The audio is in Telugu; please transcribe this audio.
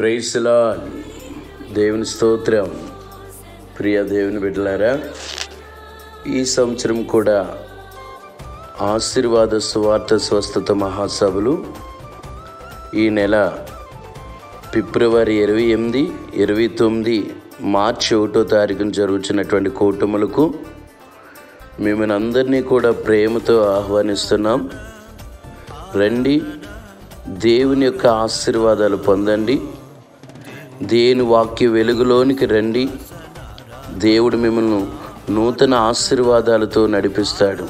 ప్రేసులా దేవుని స్తోత్రం. ప్రియ దేవుని బిడ్డలారా ఈ సంవత్సరం కూడా ఆశీర్వాద సువార్త స్వస్థత మహాసభలు ఈ నెల ఫిబ్రవరి ఇరవై ఎనిమిది ఇరవై తొమ్మిది మార్చి ఒకటో తారీఖున జరుగుతున్నటువంటి కూటములకు మిమ్మల్ని అందరినీ కూడా ప్రేమతో ఆహ్వానిస్తున్నాం. రండి దేవుని యొక్క ఆశీర్వాదాలు పొందండి. దేని వాక్య వెలుగులోనికి రండి. దేవుడు మిమ్మల్ని నూతన ఆశీర్వాదాలతో నడిపిస్తాడు.